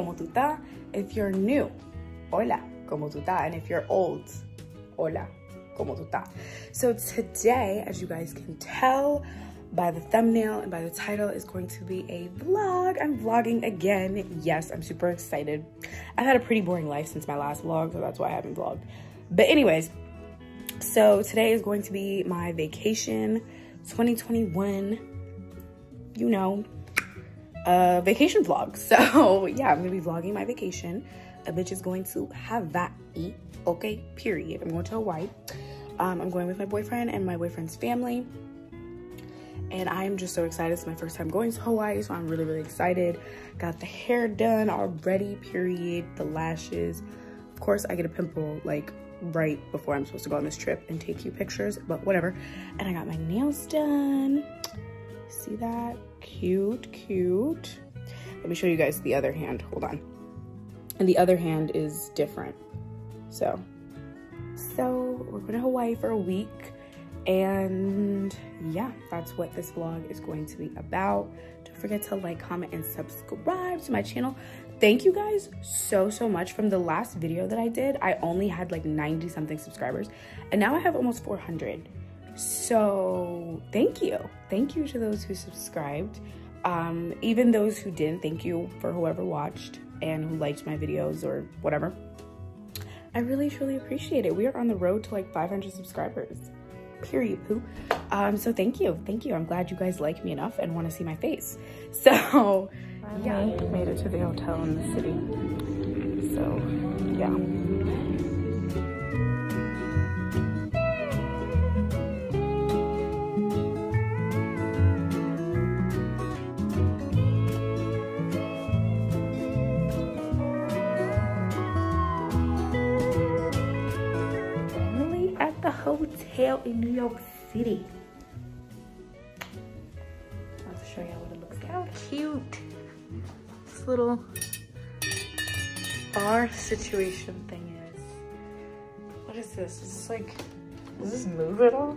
¿cómo tú estás? If you're new, hola, ¿cómo tú estás? And if you're old, hola, ¿cómo tú estás? So today, as you guys can tell by the thumbnail and by the title, is going to be a vlog. I'm vlogging again. Yes, I'm super excited. I've had a pretty boring life since my last vlog, so that's why I haven't vlogged. But anyways, so today is going to be my vacation 2021, you know, uh, vacation vlog. So yeah, I'm gonna be vlogging my vacation. A bitch is going to have Hawaii, okay, period. I'm going to Hawaii. Um, I'm going with my boyfriend and my boyfriend's family. And I'm just so excited. It's my first time going to Hawaii, so I'm really, really excited. Got the hair done already, period. The lashes. Of course, I get a pimple like right before I'm supposed to go on this trip and take you pictures, but whatever. And I got my nails done. See that? Cute, cute. Let me show you guys the other hand. Hold on. And the other hand is different. So, so we're going to Hawaii for a week. And yeah, that's what this vlog is going to be about. Don't forget to like, comment, and subscribe to my channel. Thank you guys so, so much. From the last video that I did, I only had like 90 something subscribers. And now I have almost 400. So thank you. Thank you to those who subscribed. Um, even those who didn't, thank you for whoever watched and who liked my videos or whatever. I really, truly appreciate it. We are on the road to like 500 subscribers period poo um so thank you thank you i'm glad you guys like me enough and want to see my face so yeah made it to the hotel in the city so yeah hotel in New York City. I'll show you what it looks like. How cute this little bar situation thing is. What is this? Is this like, does this move at all?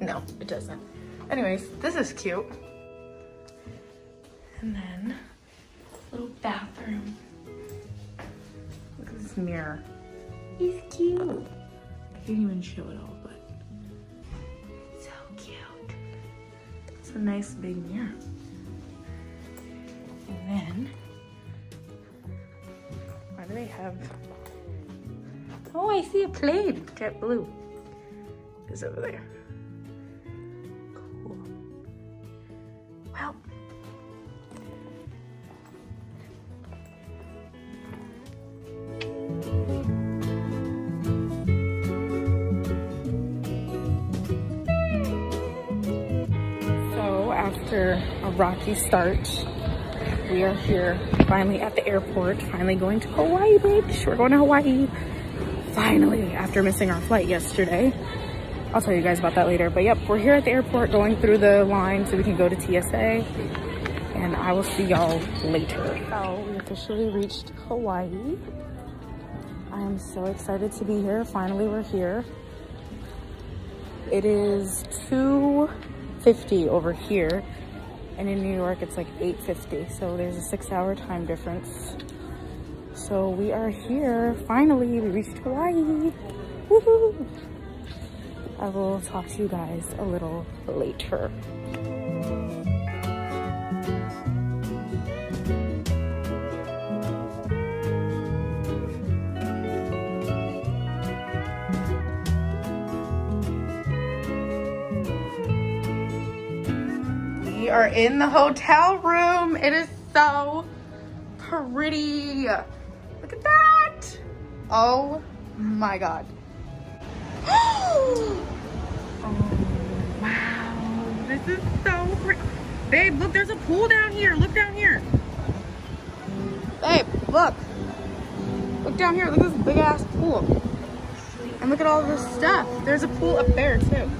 No, it doesn't. Anyways, this is cute. And then, little bathroom. Look at this mirror. He's cute. I can't even show it all, A nice big mirror. And then, why do they have, oh, I see a plane, JetBlue is over there. Cool. Well, after a rocky start, we are here finally at the airport, finally going to Hawaii, bitch. We're going to Hawaii. Finally, after missing our flight yesterday. I'll tell you guys about that later. But yep, we're here at the airport going through the line so we can go to TSA. And I will see y'all later. So we officially reached Hawaii. I am so excited to be here. Finally, we're here. It is 2.50 over here. And in New York, it's like 8.50. So there's a six hour time difference. So we are here. Finally, we reached Hawaii. Woohoo! I will talk to you guys a little later. In the hotel room. It is so pretty. Look at that. Oh my God. oh, wow. This is so pretty. Babe, look, there's a pool down here. Look down here. Babe, look. Look down here. Look at this big ass pool. And look at all this stuff. There's a pool up there too.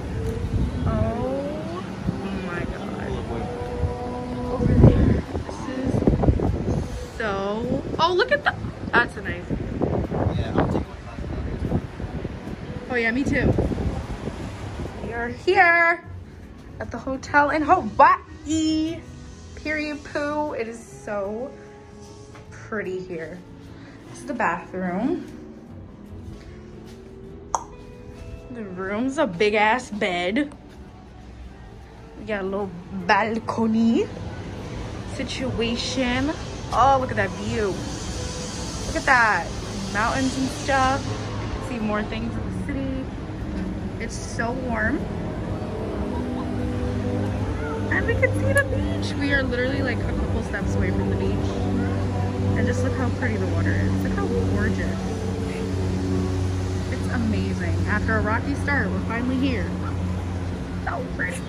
So. Oh, look at the. That's a nice. Yeah, I'll take one. Oh yeah, me too. We are here at the hotel in Hawaii. Period poo. It is so pretty here. This is the bathroom. The room's a big ass bed. We got a little balcony situation. Oh, look at that view. Look at that. Mountains and stuff. See more things in the city. It's so warm. And we can see the beach. We are literally like a couple steps away from the beach. And just look how pretty the water is. Look how gorgeous. It's amazing. After a rocky start, we're finally here. So pretty.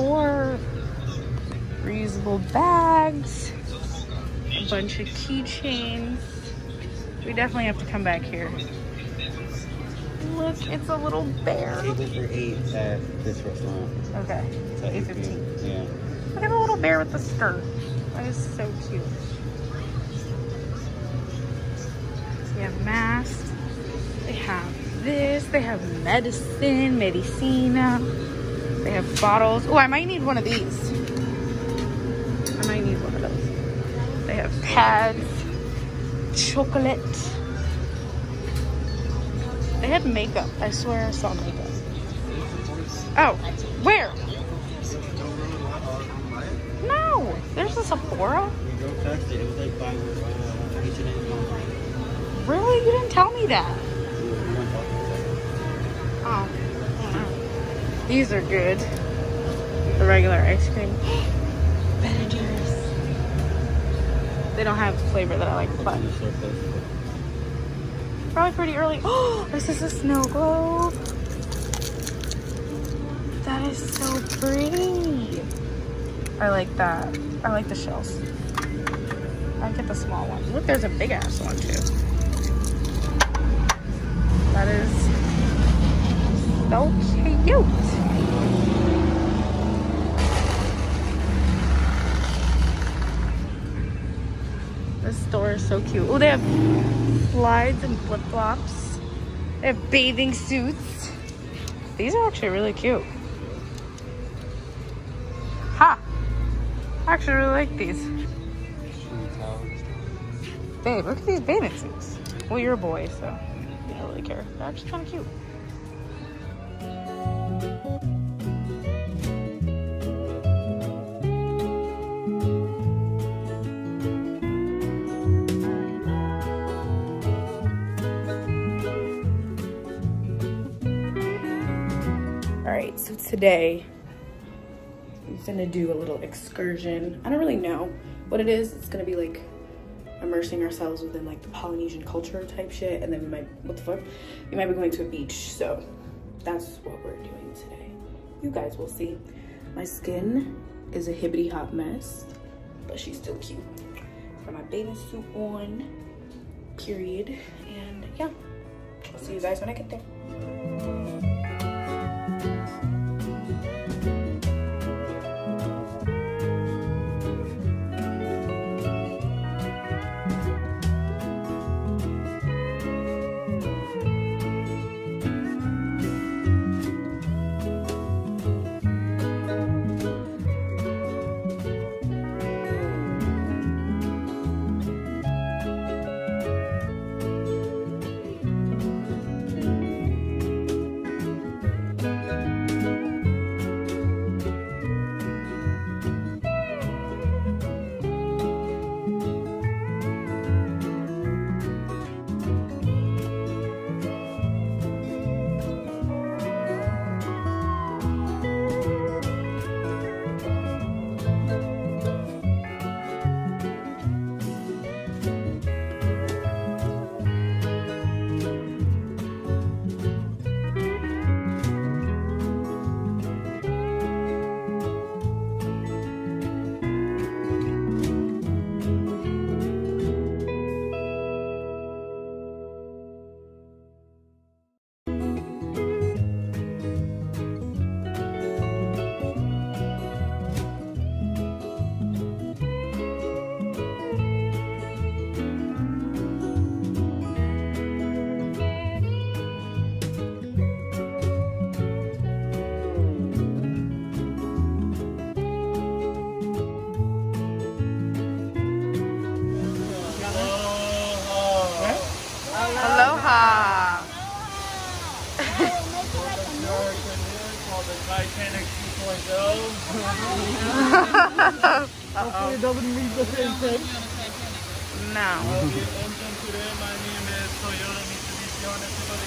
Store. Reusable bags, a bunch of keychains. We definitely have to come back here. Look, it's a little bear. Table for eight at this restaurant. Okay, It's at 8.15. Yeah. Look at the little bear with the skirt. That is so cute. They have masks. They have this. They have medicine, medicina. They have bottles. Oh, I might need one of these. I might need one of those. They have pads, chocolate. They had makeup. I swear I saw makeup. Oh, where? No, there's a Sephora. Really? You didn't tell me that. These are good. The regular ice cream. Ben and Jerry's. They don't have the flavor that I like, but probably pretty early. Oh, this is a snow globe. That is so pretty. I like that. I like the shells. I get the small one. Look, there's a big ass one too. That is so cute. So cute. Oh, they have slides and flip flops. They have bathing suits. These are actually really cute. Ha! I actually really like these. Babe, look at these bathing suits. Well, you're a boy, so you don't really care. They're actually kind of cute. Today I'm gonna do a little excursion. I don't really know what it is. It's gonna be like immersing ourselves within like the Polynesian culture type shit, and then we might what the fuck? We might be going to a beach. So that's what we're doing today. You guys will see. My skin is a hibbity hot mess, but she's still cute. Got my bathing suit on, period, and yeah. I'll see you guys when I get there.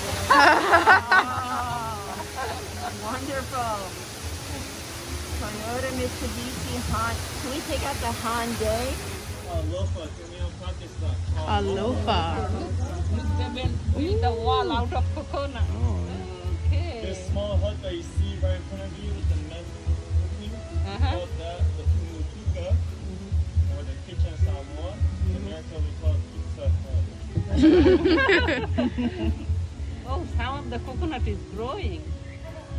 Honda Wonderful. Toyota, Mitsubishi, Honda. Can we take out the Hyundai? Alofa, Tunio, Pakistan. Alofa. With the wall out of coconut. Okay. This small hut that you see right in front of you with the men cooking, Uh-huh. called that the Tumutuka, or the kitchen Samoa. In America, we call it pizza hut. Oh, some of the coconut is growing.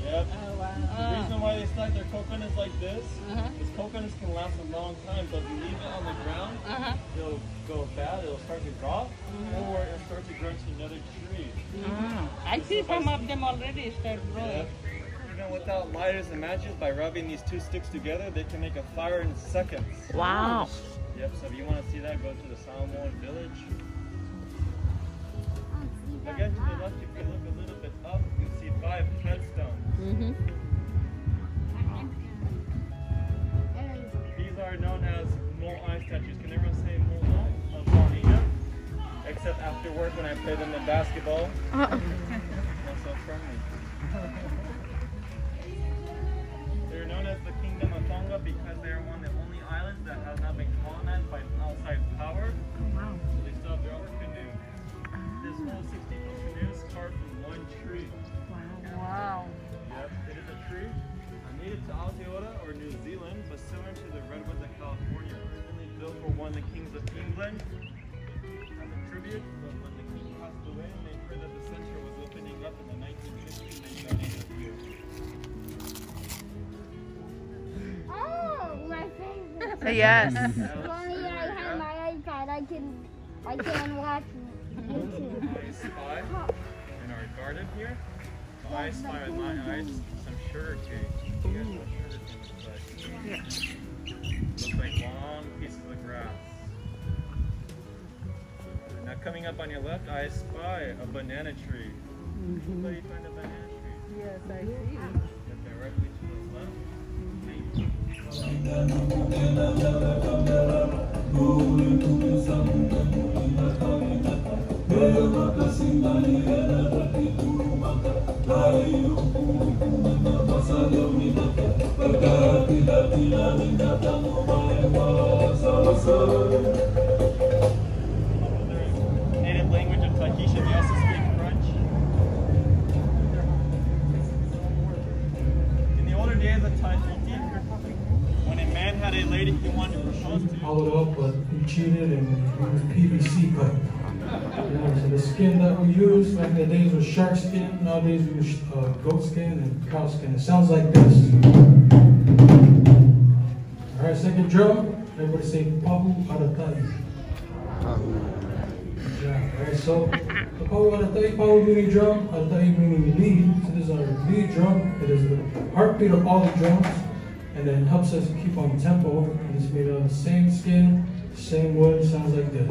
Yep. Oh, wow. The reason why they stack their coconuts like this Uh-huh. is coconuts can last a long time, but if you leave it on the ground, Uh-huh. it'll go bad, it'll start to drop, or it'll start to grow into another tree. I see some of them already start growing. Yep. Even without lighters and matches, by rubbing these two sticks together, they can make a fire in seconds. Wow. Yep, so if you want to see that, go to the Samoan village. Again, to the left, if you look a little bit up, you see five headstones. Mm-hmm. These are known as Moai statues. Can everyone say? Except after work when I play them in basketball. So friendly. They're known as the Kingdom of Tonga because built for one of the kings of England as a tribute, but when the king passed away and they heard that the center was opening up in the 1960s, they donated it. Oh, my favorite. Yes. Mommy, I have my iPad. I can, I can watch YouTube. I spy in our garden here. So I spy with my eyes some sugar cane. You guys know sugar cane looks like? Looks like long pieces of grass. Now coming up on your left, I spy a banana tree. Mm-hmm. Where do you find a banana tree? Yes, I see. Get directly to the left. Thank you. Native language of Tahitian, they also speak French. In the older days of Tahiti, when a man had a lady he wanted to propose to, but we cheated and used PVC pipe. Know, so the skin that we use back the days was shark skin. Nowadays we use uh, goat skin and cow skin. It sounds like this. All right, second drum. Everybody say pahu aratai. Yeah, all right, so the pahu aratai, pahu meaning drum, aratai meaning lead. So this is our lead drum. It is the heartbeat of all the drums and then helps us keep on tempo. And it's made of the same skin, same wood, sounds like this.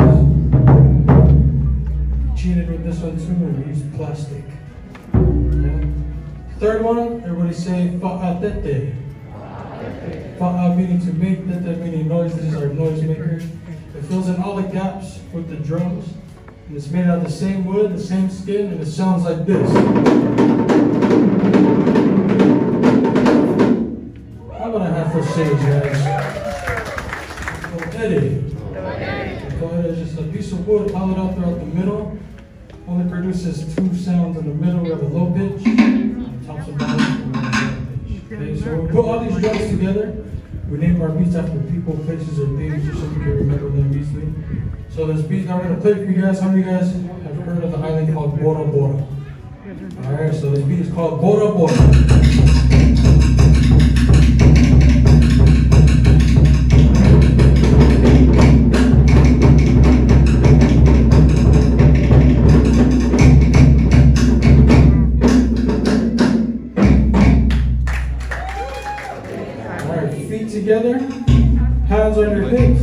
Cheated with this one too, and we used plastic. Yeah. Third one, everybody say fa'atete. Uh, Fa'a uh, meaning to make, tete meaning noise. This is our noise. It fills in all the gaps with the drums. And it's made out of the same wood, the same skin, and it sounds like this. How about a half for stage, guys? It is just a piece of wood hollowed out throughout the middle. Only produces two sounds in the middle. We have a low pitch, tops and bottoms, Okay, so we put all these drums together. We name our beats after people, places, or things, just so we can remember them easily. So this beat I'm gonna play for you guys. How many of you guys have heard of the island called Bora Bora? All right, so this beat is called Bora Bora. Together, hands on your hips,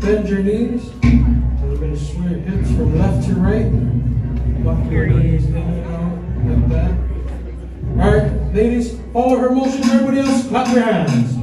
bend your knees. And we're gonna swing your hips from left to right. Buck your knees in and out like that. All right, Ladies, follow her motion. Everybody else, clap your hands.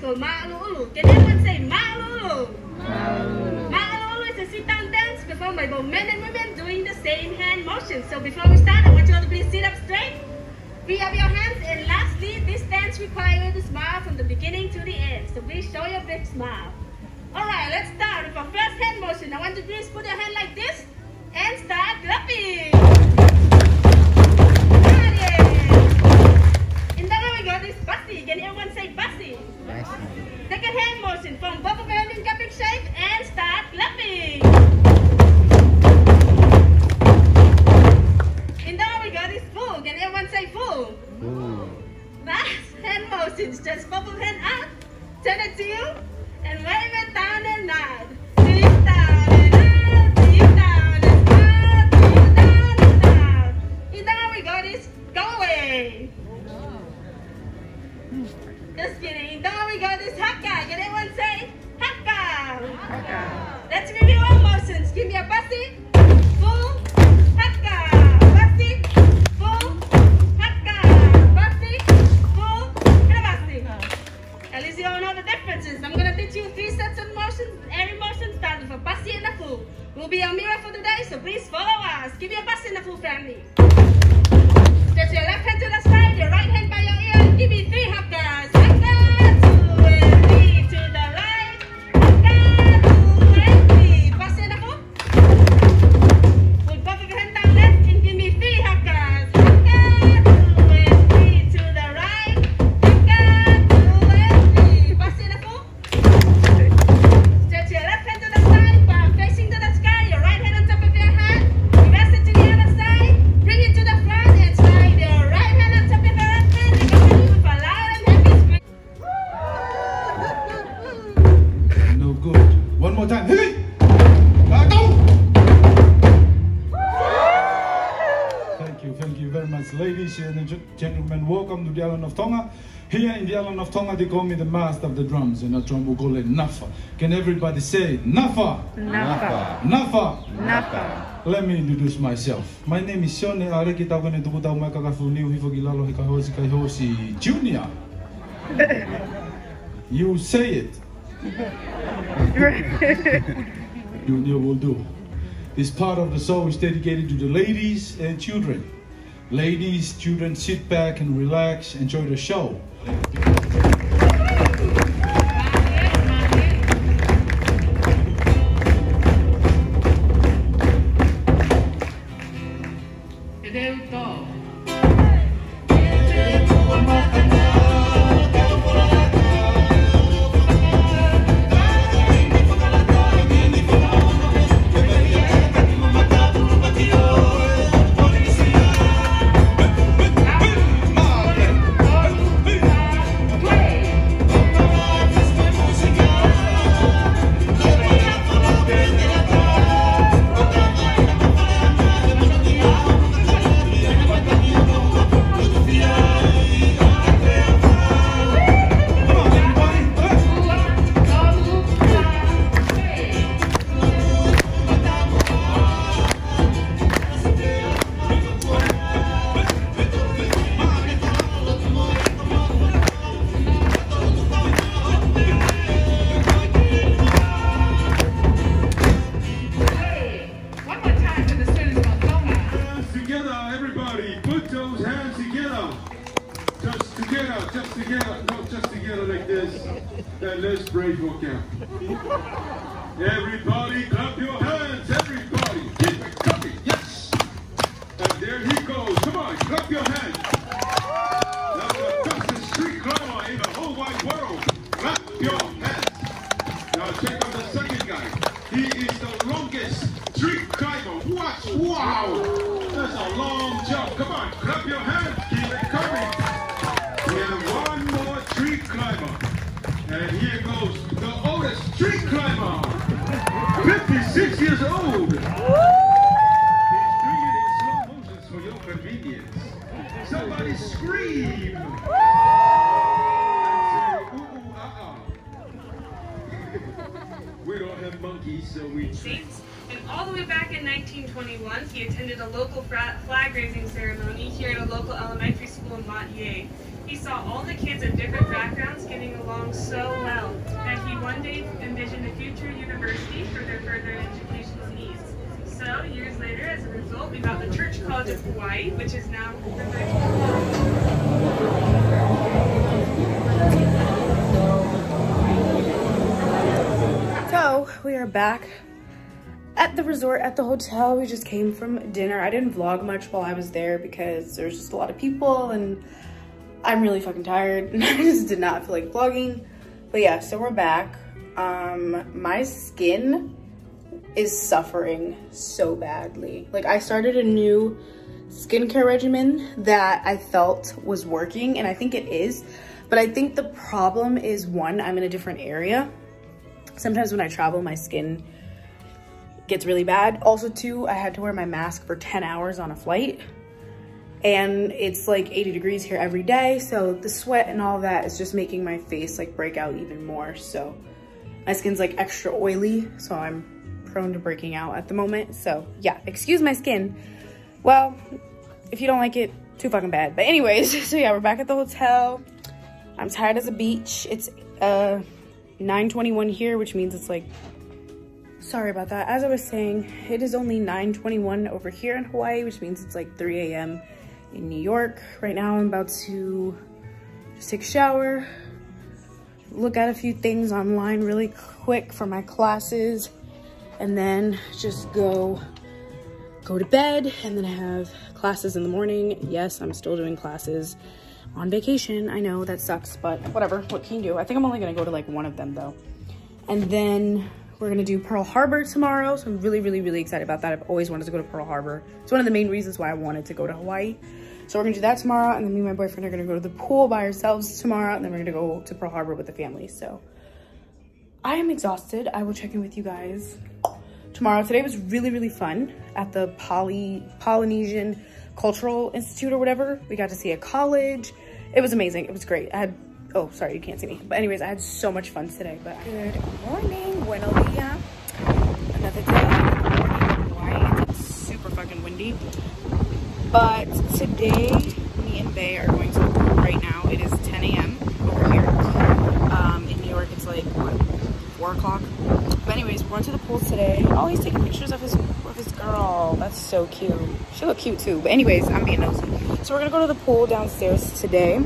Called Ma'alulu. Can everyone say Ma'alulu? Ma'alulu is a sit-down dance performed by both men and women doing the same hand motion. So before we start, I want you all to please sit up straight. Free up your hands. And lastly, this dance requires a smile from the beginning to the end. So please show your big smile. Alright, let's start with our first hand motion. I want you to please put your hand like this and start clapping. The we got this bussy. Can everyone say bussy? Second hand motion from both of your hands in cupping shape and start clapping. And now we got this full. Can everyone say full? Last hand motions. Just of hand up. Turn it to you and wave it down and nod. Sit down and nod. Sit down and nod. Sit down and nod. In the we got this go away. Just kidding. Don't we got this haka? Can everyone say haka? Let's review our motions. Give me a bussy, full, haka, full, haka, full, and a bussy. At least you all know the differences. I'm gonna teach you three sets of motions. Every motion starts with a bussy and a full. We'll be our mirror for today, so please follow us. Give me a bussy and a full family. Stretch your left hand to the side, your right hand of they call me the master of the drums, and I drum will call it Nafa. Can everybody say Nafa? Nafa. Nafa. Nafa. Let me introduce myself. My name is Shone Areki Taukane Tukutau Mai Kakafu Niu Hifo Gilalo Hikahosi Kaihosi Junior. You say it. Junior will do. This part of the song is dedicated to the ladies and children. Ladies, children, sit back and relax, enjoy the show. States. And all the way back in 1921, he attended a local flag raising ceremony here at a local elementary school in Montier. He saw all the kids of different backgrounds getting along so well that he one day envisioned a future university for their further educational needs. So, years later, as a result, we got the Church College of Hawaii, which is now So we are back at the resort at the hotel. We just came from dinner. I didn't vlog much while I was there because there's just a lot of people and I'm really fucking tired I just did not feel like vlogging. But yeah, so we're back. Um, my skin is suffering so badly. Like I started a new skincare regimen that I felt was working and I think it is. But I think the problem is one, I'm in a different area sometimes when I travel, my skin gets really bad. Also too, I had to wear my mask for 10 hours on a flight and it's like 80 degrees here every day. So the sweat and all that is just making my face like break out even more. So my skin's like extra oily. So I'm prone to breaking out at the moment. So yeah, excuse my skin. Well, if you don't like it, too fucking bad. But anyways, so yeah, we're back at the hotel. I'm tired as a beach. It's uh 9.21 here, which means it's like, sorry about that. As I was saying, it is only 9.21 over here in Hawaii, which means it's like 3 a.m. in New York. Right now I'm about to just take a shower, look at a few things online really quick for my classes, and then just go go to bed and then I have classes in the morning. Yes, I'm still doing classes on vacation. I know that sucks, but whatever, what can you do? I think I'm only gonna go to like one of them though. And then we're gonna do Pearl Harbor tomorrow. So I'm really, really, really excited about that. I've always wanted to go to Pearl Harbor. It's one of the main reasons why I wanted to go to Hawaii. So we're gonna do that tomorrow. And then me and my boyfriend are gonna go to the pool by ourselves tomorrow. And then we're gonna go to Pearl Harbor with the family. So I am exhausted. I will check in with you guys tomorrow. Today was really, really fun at the Poly Polynesian cultural institute or whatever. We got to see a college. It was amazing. It was great. I had, oh, sorry, you can't see me. But anyways, I had so much fun today. But good morning, buenos dia. Another day. It's super fucking windy. But today, me and Bay are going to the pool right now. It is 10 a.m. over here. Um, in New York, it's like, what, 4 o'clock? But anyways, we're going to the pool today. Oh, he's taking pictures of his of his girl. That's so cute. She look cute too. But anyways, I'm being nosy. So we're gonna go to the pool downstairs today.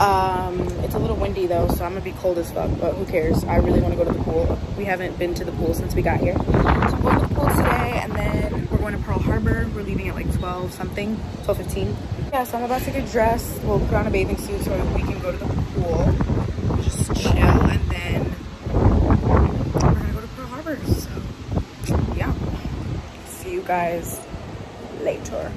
Um, it's a little windy though, so I'm gonna be cold as fuck, but who cares? I really wanna go to the pool. We haven't been to the pool since we got here. So we're going to the pool today and then we're going to Pearl Harbor. We're leaving at like 12 something, 12, 15. Yeah, so I'm about to get dressed. We'll put on a bathing suit so we can go to the pool. Just chill and then we're gonna go to Pearl Harbor. So yeah, see you guys later.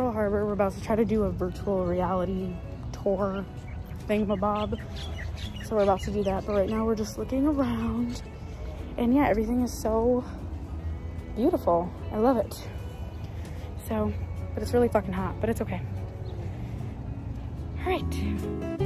Pearl Harbor. We're about to try to do a virtual reality tour thingamabob. So we're about to do that. But right now we're just looking around. And yeah, everything is so beautiful. I love it. So, but it's really fucking hot, but it's okay. All right.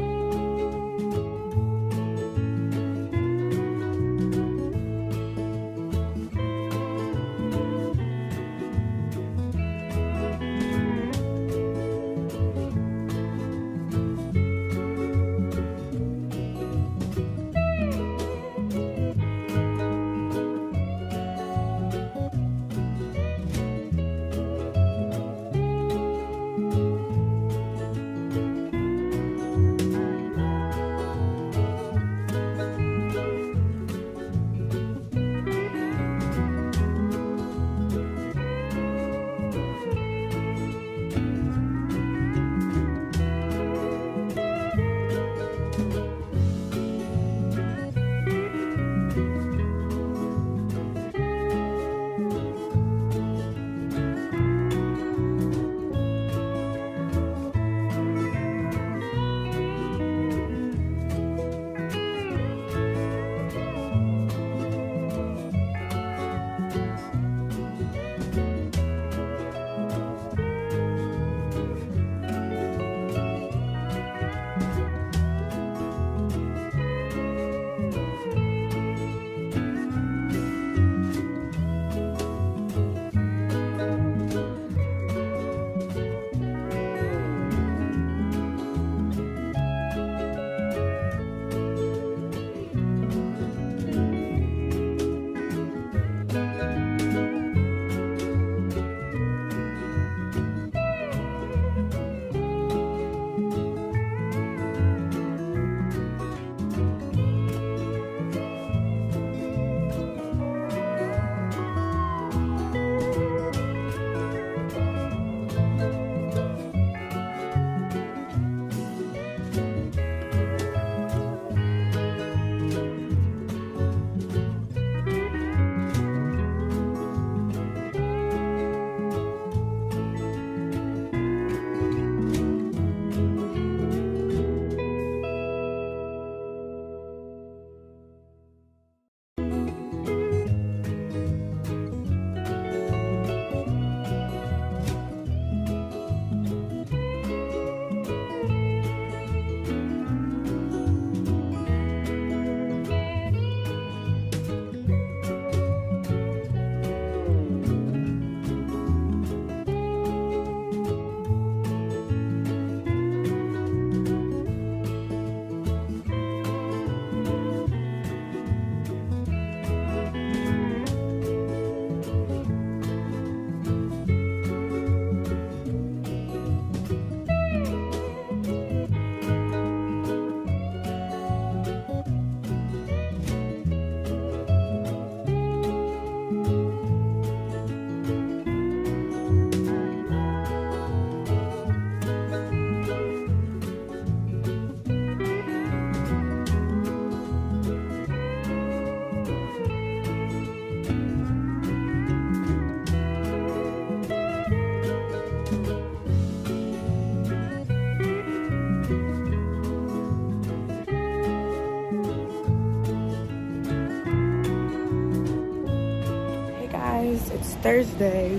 Thursday.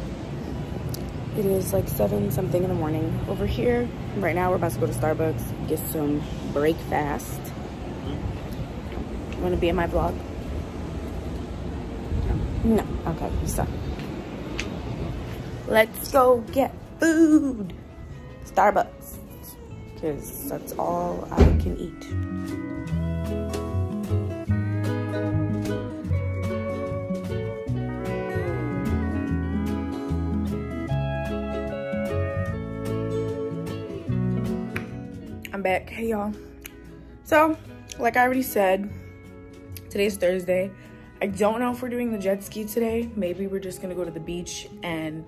It is like 7 something in the morning over here. Right now, we're about to go to Starbucks, get some breakfast. To be in my vlog? No. Okay, stop. Let's go get food. Starbucks. Because that's all I can eat. Y'all. So, like I already said, today's Thursday. I don't know if we're doing the jet ski today. Maybe we're just gonna go to the beach and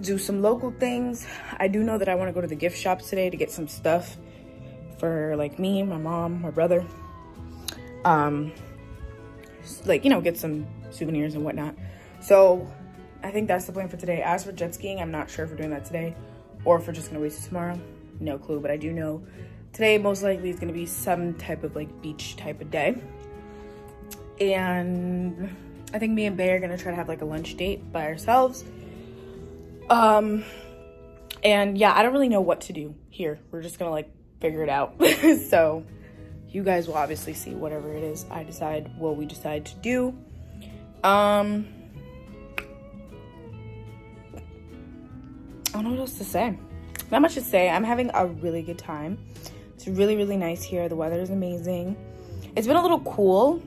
do some local things. I do know that I wanna go to the gift shops today to get some stuff for like me, my mom, my brother. Um, like, you know, get some souvenirs and whatnot. So I think that's the plan for today. As for jet skiing, I'm not sure if we're doing that today or if we're just gonna wait till tomorrow. No clue, but I do know today most likely is gonna be some type of like beach type of day. And I think me and Bay are gonna try to have like a lunch date by ourselves. Um, and yeah, I don't really know what to do here. We're just gonna like figure it out. so you guys will obviously see whatever it is I decide, what we decide to do. Um, I don't know what else to say. Not much to say. I'm having a really good time. It's really, really nice here. The weather is amazing. It's been a little cool.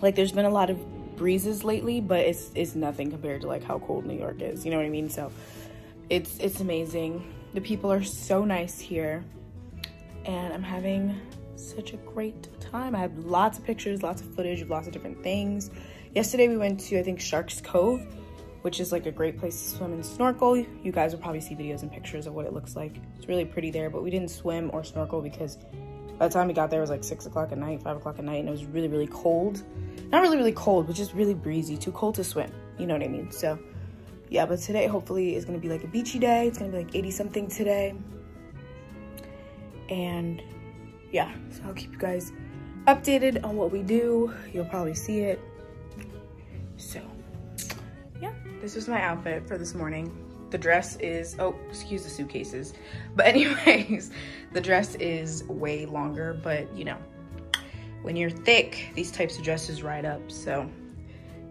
Like there's been a lot of breezes lately, but it's it's nothing compared to like how cold New York is. You know what I mean? So it's it's amazing. The people are so nice here. And I'm having such a great time. I have lots of pictures, lots of footage of lots of different things. Yesterday we went to I think Sharks Cove which is like a great place to swim and snorkel. You guys will probably see videos and pictures of what it looks like. It's really pretty there, but we didn't swim or snorkel because by the time we got there it was like six o'clock at night, five o'clock at night, and it was really, really cold. Not really, really cold, but just really breezy, too cold to swim. You know what I mean? So yeah, but today hopefully is gonna be like a beachy day. It's gonna be like 80 something today. And yeah, so I'll keep you guys updated on what we do. You'll probably see it. So this is my outfit for this morning. The dress is, oh, excuse the suitcases. But anyways, the dress is way longer, but you know, when you're thick, these types of dresses ride up. So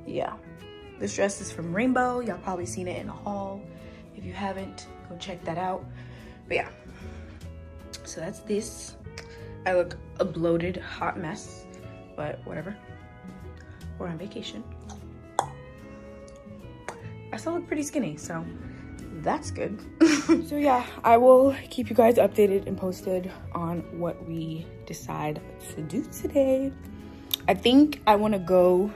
yeah, this dress is from Rainbow. Y'all probably seen it in a haul. If you haven't, go check that out. But yeah, so that's this. I look a bloated hot mess, but whatever. We're on vacation. I still look pretty skinny, so that's good. so yeah, I will keep you guys updated and posted on what we decide to do today. I think I want to go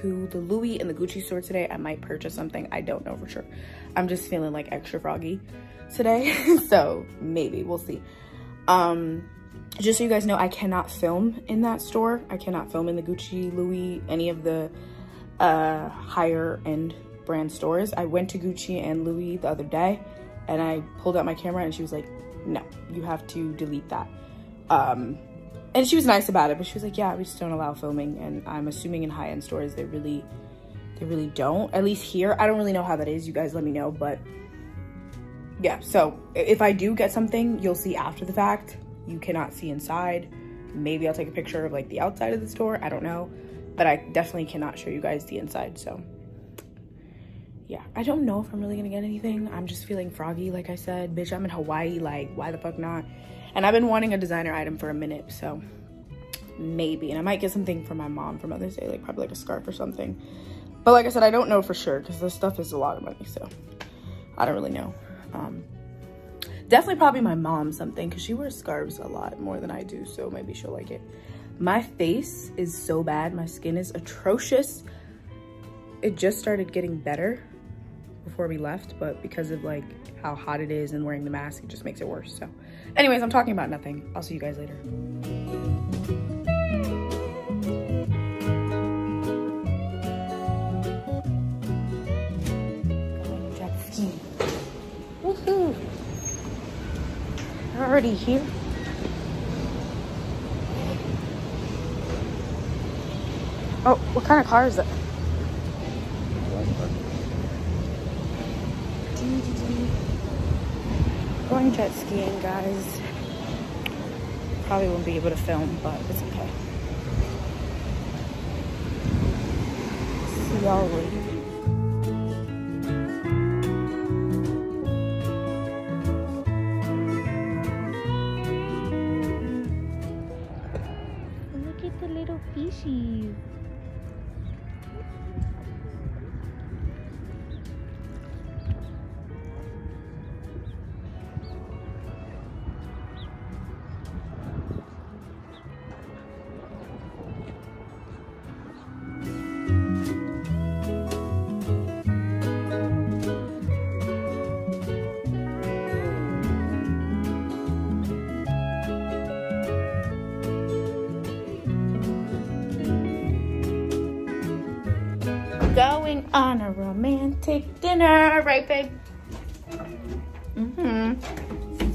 to the Louis and the Gucci store today. I might purchase something. I don't know for sure. I'm just feeling like extra froggy today. so maybe we'll see. Um, just so you guys know, I cannot film in that store. I cannot film in the Gucci, Louis, any of the uh, higher end brand stores. I went to Gucci and Louis the other day and I pulled out my camera and she was like, no, you have to delete that. Um, and she was nice about it, but she was like, yeah, we just don't allow filming. And I'm assuming in high-end stores, they really, they really don't. At least here, I don't really know how that is. You guys let me know, but yeah. So if I do get something, you'll see after the fact. You cannot see inside. Maybe I'll take a picture of like the outside of the store. I don't know, but I definitely cannot show you guys the inside. So yeah, I don't know if I'm really gonna get anything. I'm just feeling froggy, like I said. Bitch, I'm in Hawaii, like, why the fuck not? And I've been wanting a designer item for a minute, so maybe. And I might get something for my mom for Mother's Day, like probably like a scarf or something. But like I said, I don't know for sure because this stuff is a lot of money, so I don't really know. Um, definitely probably my mom something because she wears scarves a lot more than I do, so maybe she'll like it. My face is so bad. My skin is atrocious. It just started getting better before we left, but because of like how hot it is and wearing the mask, it just makes it worse. So anyways, I'm talking about nothing. I'll see you guys later. Woohoo! Already here. Oh, what kind of car is it? Going jet skiing, guys. Probably won't be able to film, but it's okay. See y'all later. A romantic dinner, right, babe? Mm-hmm.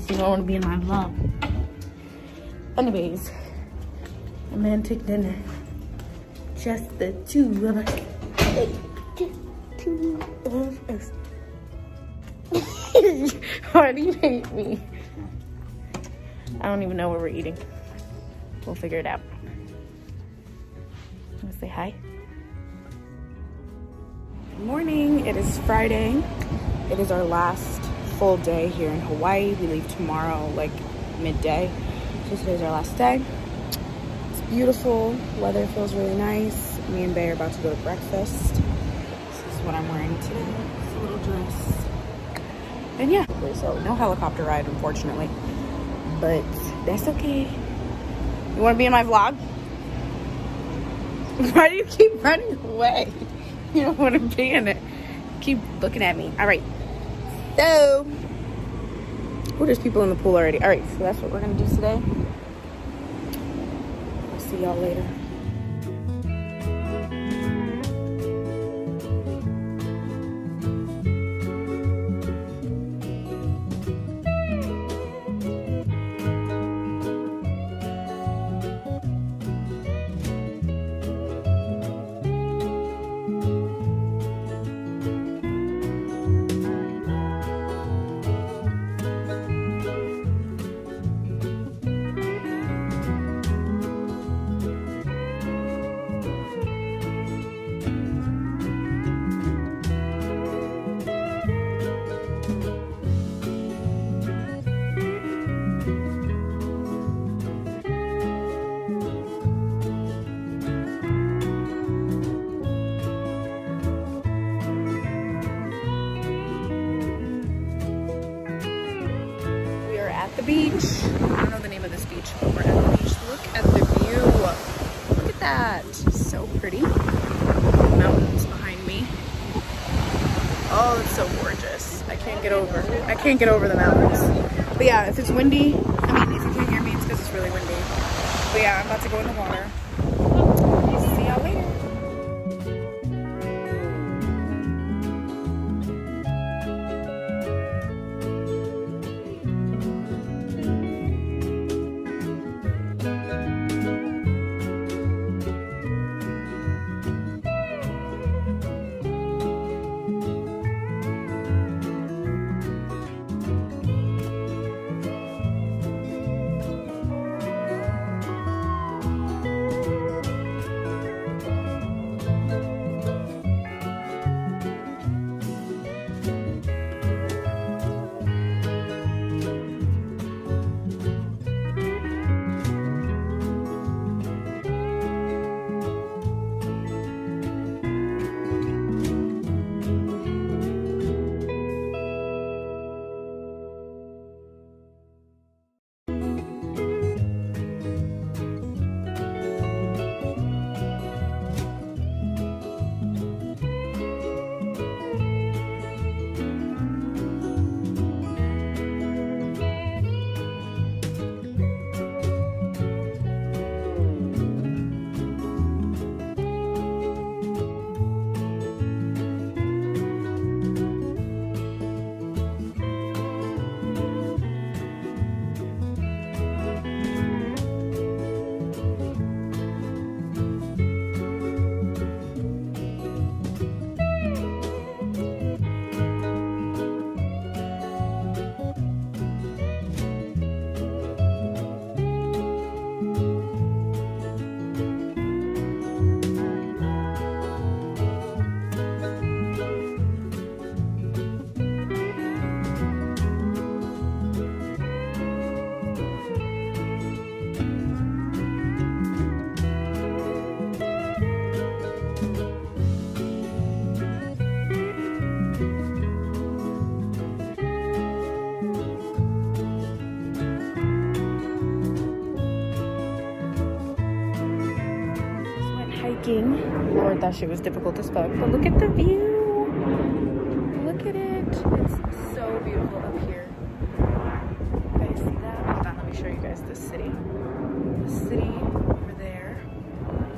You don't want to be in my vlog. Anyways, romantic dinner. Just the two of us. Just two of us. You hate me? I don't even know what we're eating. We'll figure it out. Wanna say hi? Morning. It is Friday. It is our last full day here in Hawaii. We leave tomorrow, like midday. So today's our last day. It's beautiful. Weather feels really nice. Me and Bay are about to go to breakfast. This is what I'm wearing today. It's a little dress. And yeah, so no helicopter ride, unfortunately. But that's okay. You want to be in my vlog? Why do you keep running away? You don't want to be in it. Keep looking at me. All right. So, oh, there's people in the pool already. All right, so that's what we're going to do today. I'll see y'all later. Can't get over the mountains. But yeah, if it's windy, I mean, if you can't hear me, it's because it's really windy. But yeah, I'm about to go in the resort. That shit was difficult as fuck. But look at the view. Look at it. It's so beautiful up here. You guys see that? Hold on, let me show you guys the city. The city over there.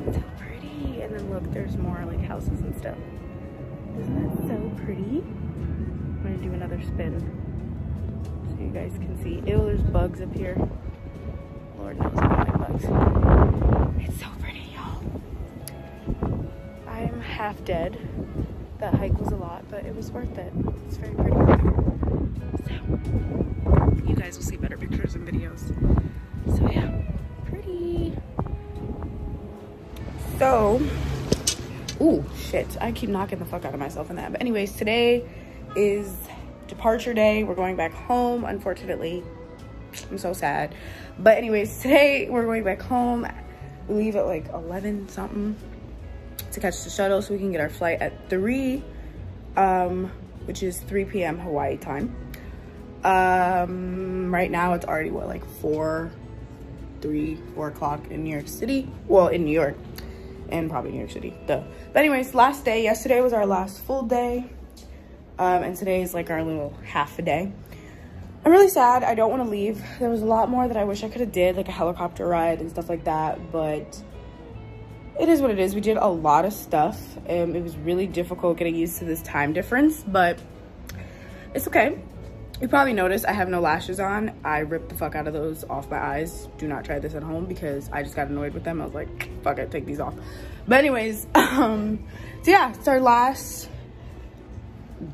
It's so pretty. And then look, there's more like houses and stuff. Isn't that so pretty? I'm gonna do another spin so you guys can see. Ew, there's bugs up here. Lord knows I don't bugs. It's so half dead. That hike was a lot, but it was worth it. It's very pretty. So, you guys will see better pictures and videos. So yeah, pretty. So, ooh, shit. I keep knocking the fuck out of myself in that. But anyways, today is departure day. We're going back home, unfortunately. I'm so sad. But anyways, today we're going back home. We leave at like 11 something to catch the shuttle so we can get our flight at 3, um, which is 3 p.m. Hawaii time. Um, right now it's already what, like 4, 3, 4 o'clock in New York City. Well, in New York and probably New York City, duh. But anyways, last day, yesterday was our last full day. Um, and today is like our little half a day. I'm really sad. I don't want to leave. There was a lot more that I wish I could have did, like a helicopter ride and stuff like that. But it is what it is. We did a lot of stuff. Um, it was really difficult getting used to this time difference, but it's okay. You probably noticed I have no lashes on. I ripped the fuck out of those off my eyes. Do not try this at home because I just got annoyed with them. I was like, fuck it, take these off. But anyways, um, so yeah, it's our last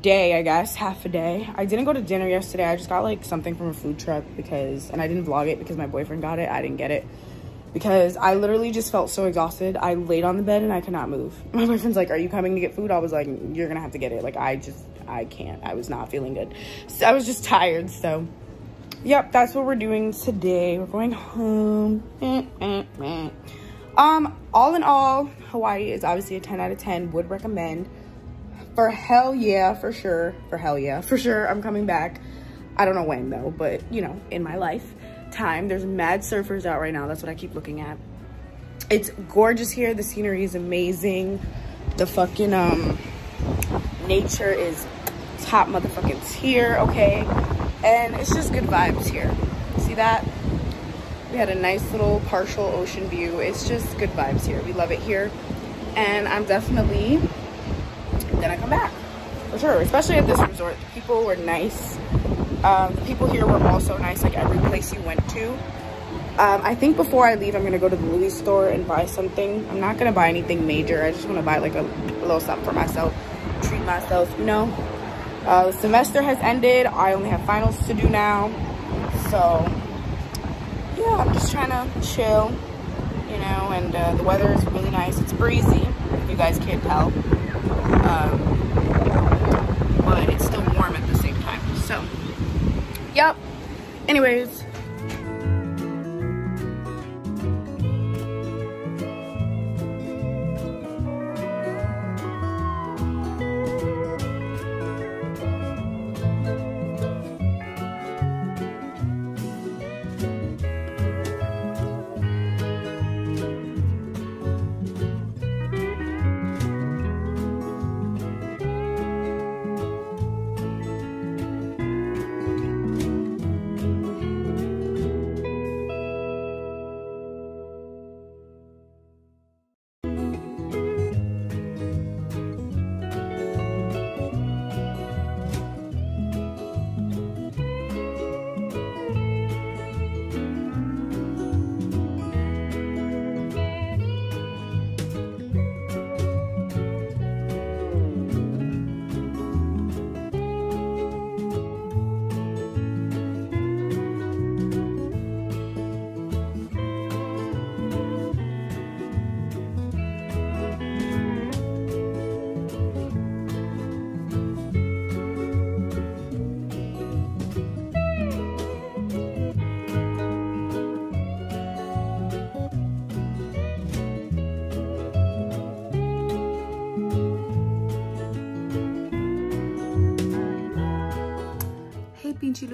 day, I guess, half a day. I didn't go to dinner yesterday. I just got like something from a food truck because, and I didn't vlog it because my boyfriend got it. I didn't get it because I literally just felt so exhausted. I laid on the bed and I could not move. My boyfriend's like, are you coming to get food? I was like, you're gonna have to get it. Like, I just, I can't. I was not feeling good. So I was just tired, so. Yep, that's what we're doing today. We're going home. Um, all in all, Hawaii is obviously a 10 out of 10. Would recommend. For hell yeah, for sure. For hell yeah, for sure. I'm coming back. I don't know when though, but you know, in my life time. There's mad surfers out right now. That's what I keep looking at. It's gorgeous here. The scenery is amazing. The fucking um nature is top motherfucking tier, okay? And it's just good vibes here. See that? We had a nice little partial ocean view. It's just good vibes here. We love it here. And I'm definitely gonna come back for sure, especially at this resort. People were nice. Um, people here were also nice, like every place you went to. Um, I think before I leave, I'm gonna go to the Louis store and buy something. I'm not gonna buy anything major. I just wanna buy like a, a little something for myself, treat myself, you know? Uh, the semester has ended. I only have finals to do now. So, yeah, I'm just trying to chill, you know, and uh, the weather is really nice. It's breezy, if you guys can't tell. Um, but it's still warm at the same time. So, yep. Anyways.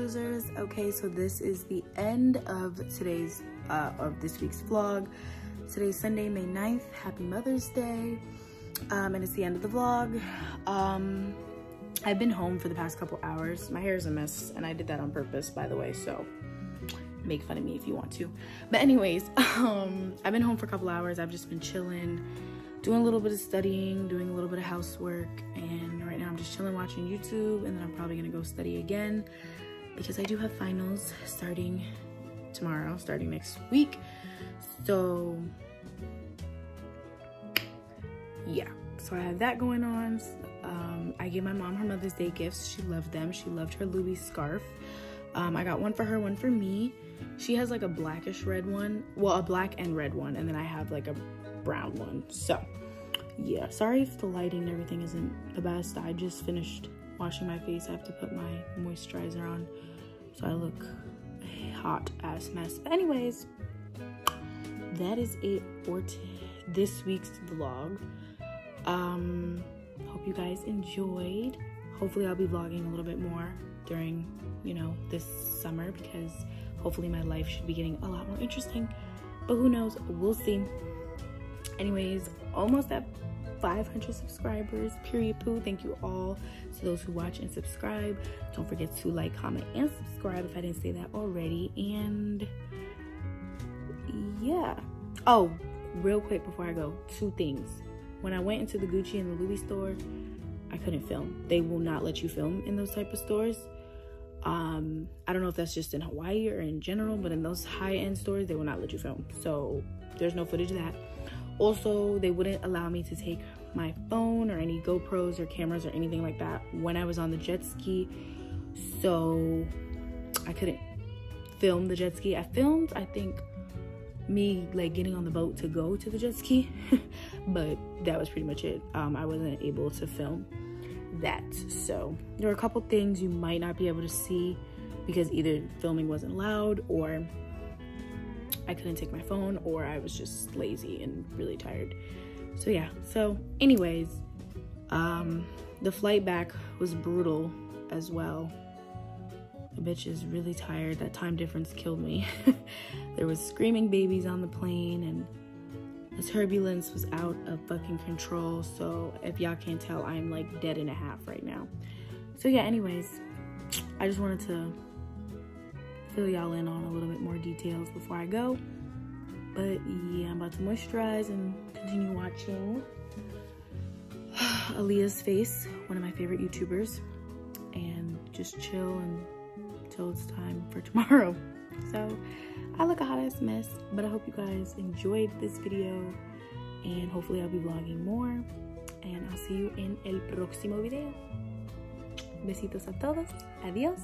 Losers. Okay, so this is the end of today's, uh, of this week's vlog. Today's Sunday, May 9th. Happy Mother's Day. Um, and it's the end of the vlog. Um, I've been home for the past couple hours. My hair is a mess and I did that on purpose, by the way, so make fun of me if you want to. But anyways, um, I've been home for a couple hours. I've just been chilling, doing a little bit of studying, doing a little bit of housework, and right now I'm just chilling watching YouTube, and then I'm probably gonna go study again because I do have finals starting tomorrow, starting next week. So yeah, so I have that going on. Um, I gave my mom her Mother's Day gifts. She loved them. She loved her Louis scarf. Um, I got one for her, one for me. She has like a blackish red one. Well, a black and red one. And then I have like a brown one. So, yeah. Sorry if the lighting and everything isn't the best. I just finished washing my face. I have to put my moisturizer on. So I look hot ass mess. But anyways, that is it for this week's vlog. Um, hope you guys enjoyed. Hopefully I'll be vlogging a little bit more during, you know, this summer because hopefully my life should be getting a lot more interesting. But who knows? We'll see. Anyways, almost at 500 subscribers, period poo. Thank you all to those who watch and subscribe. Don't forget to like, comment, and subscribe if I didn't say that already. And yeah. Oh, real quick before I go, two things. When I went into the Gucci and the Louis store, I couldn't film. They will not let you film in those type of stores. Um, I don't know if that's just in Hawaii or in general, but in those high-end stores, they will not let you film. So there's no footage of that. Also, they wouldn't allow me to take my phone or any GoPros or cameras or anything like that when I was on the jet ski. So I couldn't film the jet ski. I filmed, I think, me like getting on the boat to go to the jet ski, but that was pretty much it. Um, I wasn't able to film that. So there are a couple things you might not be able to see because either filming wasn't allowed or I couldn't take my phone or I was just lazy and really tired. So yeah, so anyways, um, the flight back was brutal as well. The bitch is really tired. That time difference killed me. there was screaming babies on the plane and the turbulence was out of fucking control. So if y'all can't tell, I'm like dead and a half right now. So yeah, anyways, I just wanted to fill y'all in on a little bit more details before I go. But yeah, I'm about to moisturize and continue watching Aaliyah's Face, one of my favorite YouTubers, and just chill until it's time for tomorrow. So I look a hot ass mess, but I hope you guys enjoyed this video and hopefully I'll be vlogging more and I'll see you in el próximo video. Besitos a todos. Adiós.